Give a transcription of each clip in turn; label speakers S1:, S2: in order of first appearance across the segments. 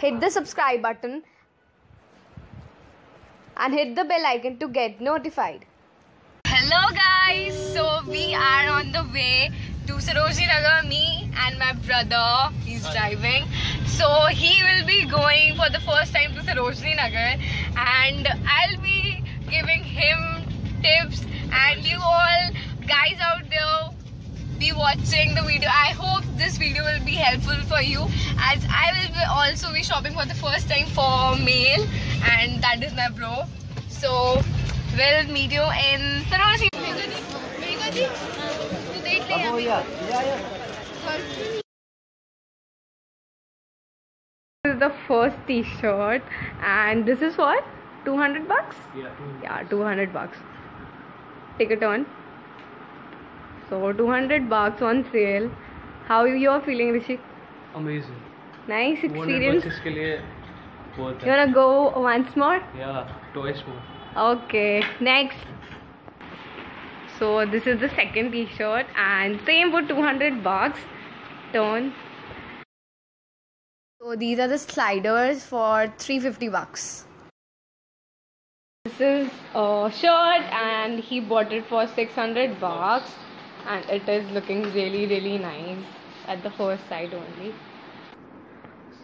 S1: hit the subscribe button and hit the bell icon to get notified. Hello guys, so we are on the way to Sarojini Nagar, me and my brother, he's driving. So he will be going for the first time to Sarojini Nagar and I'll be giving him tips and you all guys out there be watching the video. I hope this video will be helpful for you as I will be also be shopping for the first time for male and that is my bro. So we'll meet you in Sarojini. This is the first t-shirt and this is for 200 bucks?
S2: Yeah.
S1: Yeah, 200 bucks. Take a turn. So 200 bucks on sale. How you are feeling, Rishi?
S2: Amazing.
S1: Nice
S2: 200
S1: experience.
S2: bucks इसके लिए बहुत
S1: You
S2: है.
S1: wanna go once more?
S2: Yeah, twice more.
S1: Okay, next. So this is the second t-shirt and same for 200 bucks. Turn. So these are the sliders for 350 bucks. This is a shirt and he bought it for 600 bucks and it is looking really really nice at the first sight only.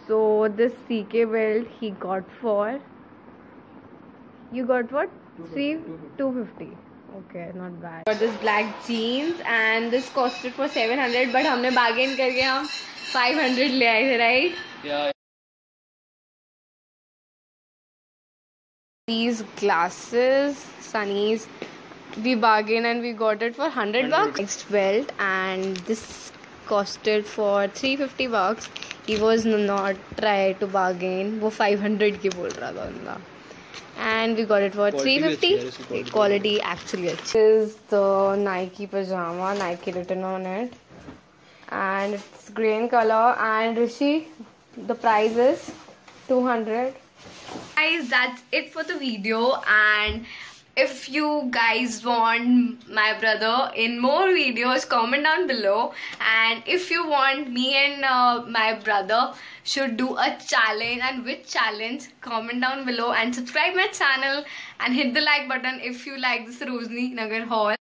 S1: So this CK belt he got for you got what? Three two fifty. Okay, not bad. Got this black jeans and this costed for 700 but हमने bargain करके हम 500 ले आए थे right?
S2: Yeah.
S1: These glasses, Sunny's, we bargained and we got it for 100 bucks. Next belt and this costed for 350 bucks. He was not try to bargain. वो 500 की बोल रहा था बंदा. And we got it for
S2: Quality भी अच्छी है,
S1: 350.
S2: इसकी quality
S1: Quality actually अच्छी. This is the Nike pajama, Nike written on it. And it's green color and Rishi, the price is 200 guys that's it for the video and if you guys want my brother in more videos comment down below. And if you want me and uh, my brother should do a challenge and which challenge comment down below and subscribe my channel and hit the like button if you like this Sarojini Nagar haul